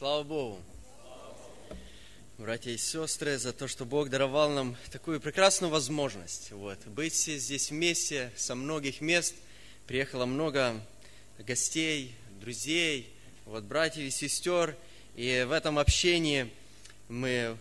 Слава Богу! Братья и сестры, за то, что Бог даровал нам такую прекрасную возможность вот, быть здесь вместе со многих мест. Приехало много гостей, друзей, вот, братьев и сестер. И в этом общении мы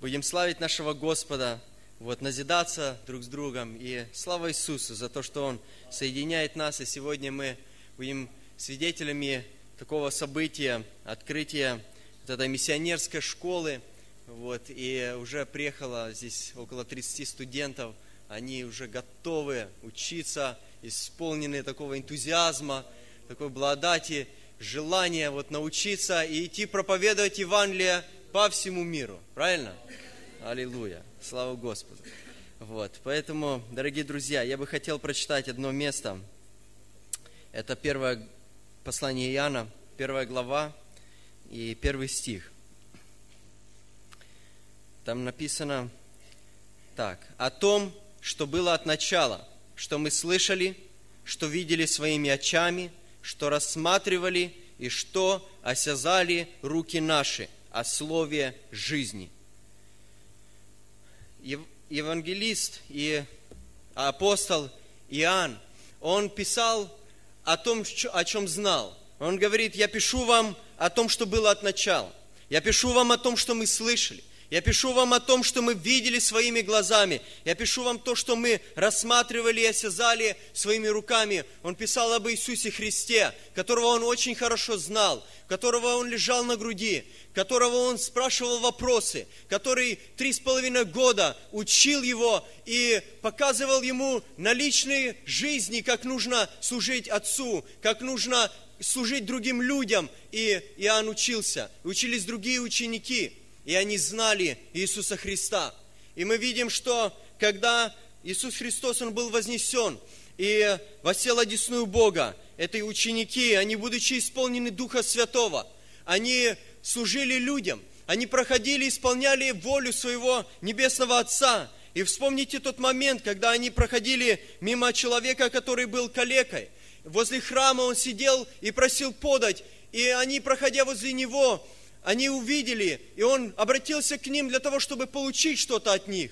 будем славить нашего Господа, вот, назидаться друг с другом. И слава Иисусу за то, что Он соединяет нас. И сегодня мы будем свидетелями такого события, открытия вот этой миссионерской школы. Вот, и уже приехало здесь около 30 студентов. Они уже готовы учиться, исполнены такого энтузиазма, такой благодати, желания вот научиться и идти проповедовать Евангелие по всему миру. Правильно? Аллилуйя. Слава Господу. Вот, поэтому, дорогие друзья, я бы хотел прочитать одно место. Это первое послание Иоанна, первая глава и первый стих. Там написано так. О том, что было от начала, что мы слышали, что видели своими очами, что рассматривали и что осязали руки наши о слове жизни. Евангелист и апостол Иоанн, он писал о том, о чем знал. Он говорит, я пишу вам о том, что было от начала. Я пишу вам о том, что мы слышали. Я пишу вам о том, что мы видели своими глазами. Я пишу вам то, что мы рассматривали и осязали своими руками. Он писал об Иисусе Христе, которого он очень хорошо знал, которого он лежал на груди, которого он спрашивал вопросы, который три с половиной года учил его и показывал ему на личной жизни, как нужно служить Отцу, как нужно служить другим людям. И Иоанн учился, учились другие ученики – и они знали Иисуса Христа. И мы видим, что когда Иисус Христос, Он был вознесен и восел одесную Бога, это ученики, они, будучи исполнены Духа Святого, они служили людям, они проходили, исполняли волю своего Небесного Отца. И вспомните тот момент, когда они проходили мимо человека, который был калекой. Возле храма он сидел и просил подать, и они, проходя возле него, они увидели, и он обратился к ним для того, чтобы получить что-то от них.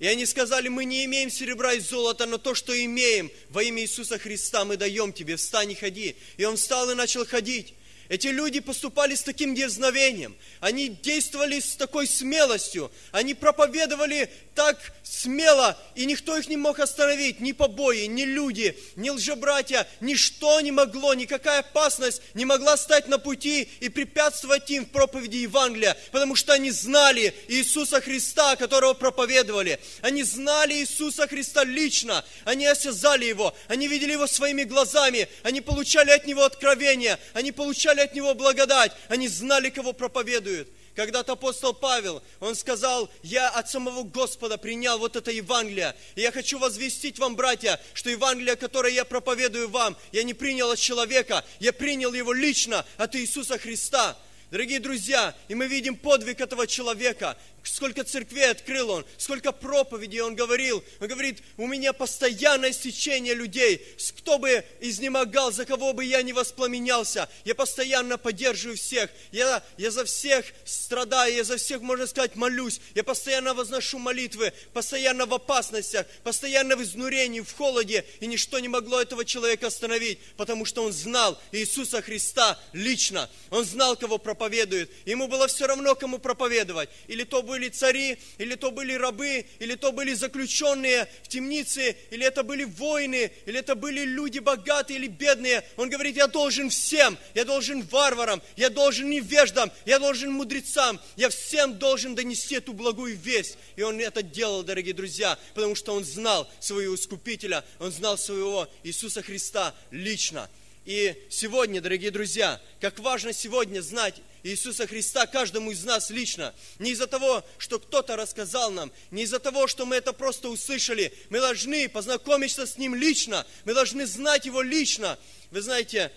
И они сказали, мы не имеем серебра и золота, но то, что имеем, во имя Иисуса Христа мы даем тебе, встань и ходи. И он встал и начал ходить. Эти люди поступали с таким дерзновением, они действовали с такой смелостью, они проповедовали так смело, и никто их не мог остановить, ни побои, ни люди, ни лжебратья, ничто не могло, никакая опасность не могла стать на пути и препятствовать им в проповеди Евангелия, потому что они знали Иисуса Христа, которого проповедовали, они знали Иисуса Христа лично, они осязали Его, они видели Его своими глазами, они получали от Него откровения, они получали от Него благодать, они знали, кого проповедуют. Когда-то апостол Павел, он сказал, я от самого Господа принял вот это Евангелие. И я хочу возвестить вам, братья, что Евангелие, которое я проповедую вам, я не принял от человека, я принял его лично от Иисуса Христа. Дорогие друзья, и мы видим подвиг этого человека, сколько церквей открыл он, сколько проповедей он говорил. Он говорит, у меня постоянное стечение людей. Кто бы изнемогал, за кого бы я не воспламенялся, я постоянно поддерживаю всех. Я, я за всех страдаю, я за всех, можно сказать, молюсь. Я постоянно возношу молитвы, постоянно в опасностях, постоянно в изнурении, в холоде. И ничто не могло этого человека остановить, потому что он знал Иисуса Христа лично. Он знал, кого проповедует. Ему было все равно, кому проповедовать. Или то были цари, или то были рабы, или то были заключенные в темнице, или это были воины, или это были люди богатые или бедные. Он говорит, я должен всем, я должен варварам, я должен невеждам, я должен мудрецам, я всем должен донести эту благую весть. И он это делал, дорогие друзья, потому что он знал своего Искупителя, он знал своего Иисуса Христа лично. И сегодня, дорогие друзья, как важно сегодня знать Иисуса Христа каждому из нас лично. Не из-за того, что кто-то рассказал нам, не из-за того, что мы это просто услышали. Мы должны познакомиться с Ним лично, мы должны знать Его лично. Вы знаете,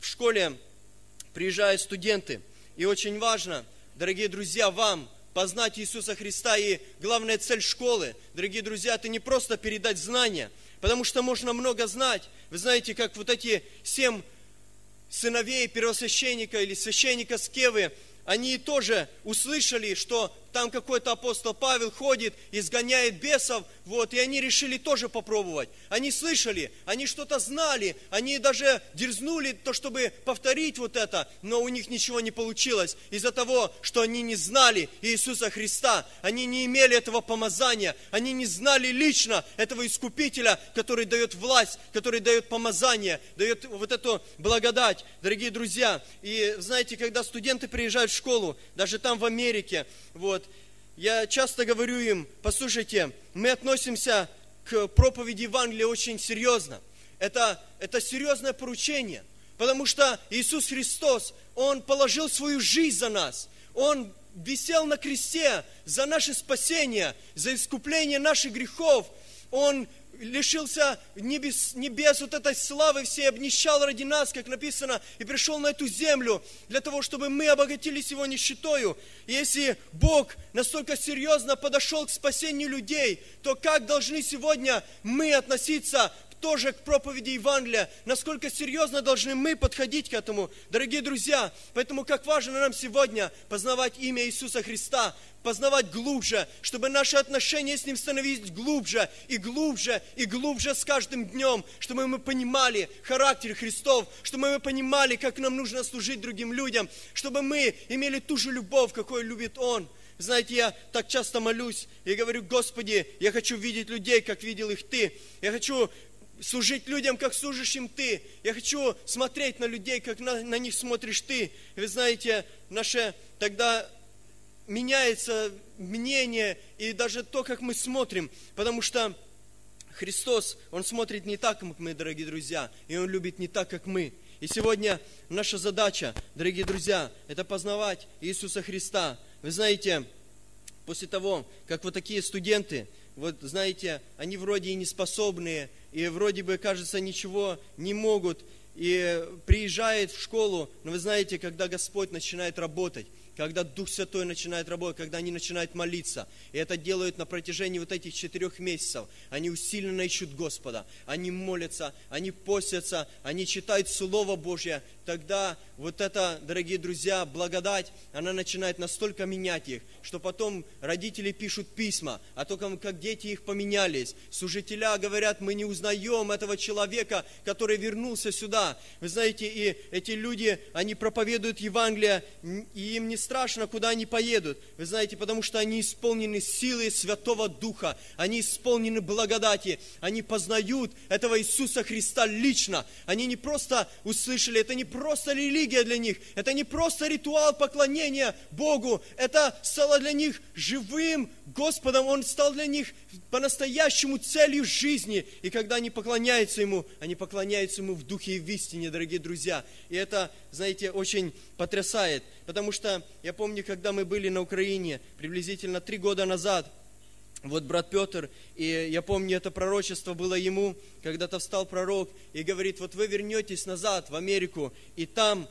в школе приезжают студенты, и очень важно, дорогие друзья, вам познать Иисуса Христа. И главная цель школы, дорогие друзья, это не просто передать знания, потому что можно много знать. Вы знаете, как вот эти семь сыновей первосвященника или священника Скевы, они тоже услышали, что там какой-то апостол Павел ходит, изгоняет бесов, вот, и они решили тоже попробовать. Они слышали, они что-то знали, они даже дерзнули то, чтобы повторить вот это, но у них ничего не получилось из-за того, что они не знали Иисуса Христа, они не имели этого помазания, они не знали лично этого Искупителя, который дает власть, который дает помазание, дает вот эту благодать, дорогие друзья. И знаете, когда студенты приезжают в школу, даже там в Америке, вот, я часто говорю им, послушайте, мы относимся к проповеди Евангелия очень серьезно. Это, это серьезное поручение, потому что Иисус Христос, Он положил свою жизнь за нас. Он висел на кресте за наше спасение, за искупление наших грехов. Он лишился небес, небес вот этой славы всей, обнищал ради нас, как написано, и пришел на эту землю для того, чтобы мы обогатились его нищетою. И если Бог настолько серьезно подошел к спасению людей, то как должны сегодня мы относиться тоже к проповеди Евангелия, насколько серьезно должны мы подходить к этому, дорогие друзья. Поэтому как важно нам сегодня познавать имя Иисуса Христа, познавать глубже, чтобы наши отношения с Ним становились глубже и глубже и глубже с каждым днем, чтобы мы понимали характер Христов, чтобы мы понимали, как нам нужно служить другим людям, чтобы мы имели ту же любовь, какой любит Он. Знаете, я так часто молюсь и говорю, Господи, я хочу видеть людей, как видел их Ты. Я хочу служить людям, как служишь им ты. Я хочу смотреть на людей, как на, на них смотришь ты. Вы знаете, наше тогда меняется мнение и даже то, как мы смотрим, потому что Христос, Он смотрит не так, как мы, дорогие друзья, и Он любит не так, как мы. И сегодня наша задача, дорогие друзья, это познавать Иисуса Христа. Вы знаете, после того, как вот такие студенты, вот знаете, они вроде и не способные, и вроде бы, кажется, ничего не могут, и приезжает в школу, но вы знаете, когда Господь начинает работать, когда Дух Святой начинает работать, когда они начинают молиться. И это делают на протяжении вот этих четырех месяцев. Они усиленно ищут Господа, они молятся, они постятся, они читают Слово Божье. Тогда вот эта, дорогие друзья, благодать, она начинает настолько менять их, что потом родители пишут письма о том, как дети их поменялись. Служителя говорят, мы не узнаем этого человека, который вернулся сюда. Вы знаете, и эти люди, они проповедуют Евангелие, и им не страшно, куда они поедут. Вы знаете, потому что они исполнены силой Святого Духа, они исполнены благодати, они познают этого Иисуса Христа лично. Они не просто услышали, это не просто религия для них, это не просто ритуал поклонения Богу, это стало для них живым Господом, Он стал для них по-настоящему целью жизни. И когда они поклоняются Ему, они поклоняются Ему в духе и в истине, дорогие друзья. И это, знаете, очень потрясает, потому что я помню, когда мы были на Украине приблизительно три года назад, вот брат Петр, и я помню, это пророчество было ему, когда-то встал пророк и говорит, вот вы вернетесь назад в Америку, и там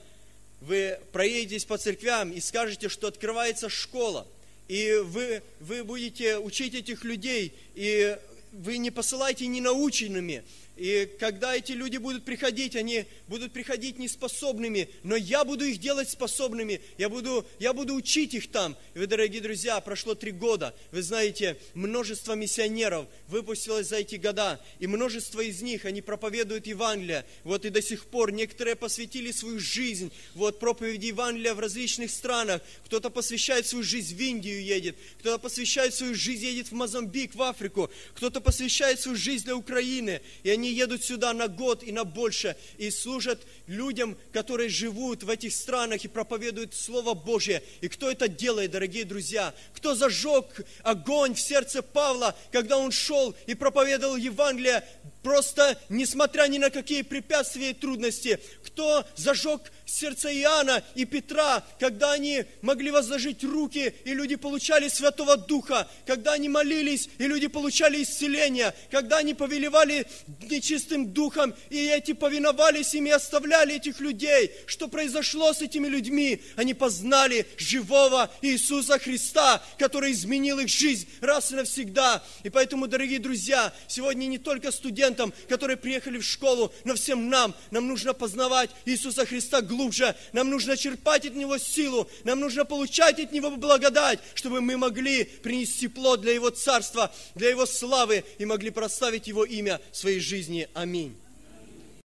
вы проедетесь по церквям и скажете, что открывается школа, и вы, вы будете учить этих людей, и вы не посылайте ненаученными, и когда эти люди будут приходить, они будут приходить неспособными, но я буду их делать способными, я буду, я буду учить их там. И вы, дорогие друзья, прошло три года, вы знаете, множество миссионеров выпустилось за эти года, и множество из них, они проповедуют Евангелие, вот и до сих пор некоторые посвятили свою жизнь, вот проповеди Евангелия в различных странах, кто-то посвящает свою жизнь в Индию едет, кто-то посвящает свою жизнь, едет в Мозамбик, в Африку, кто-то посвящает свою жизнь для Украины, и они они едут сюда на год и на больше и служат людям, которые живут в этих странах и проповедуют Слово Божье. И кто это делает, дорогие друзья? Кто зажег огонь в сердце Павла, когда он шел и проповедовал Евангелие, просто несмотря ни на какие препятствия и трудности? Кто зажег сердце Иоанна и Петра, когда они могли возложить руки, и люди получали Святого Духа, когда они молились, и люди получали исцеление, когда они повелевали нечистым духом, и эти повиновались им и оставляли этих людей. Что произошло с этими людьми? Они познали живого Иисуса Христа, который изменил их жизнь раз и навсегда. И поэтому, дорогие друзья, сегодня не только студенты, студентам, которые приехали в школу, но всем нам. Нам нужно познавать Иисуса Христа глубже. Нам нужно черпать от Него силу. Нам нужно получать от Него благодать, чтобы мы могли принести плод для Его Царства, для Его славы и могли прославить Его имя в своей жизни. Аминь.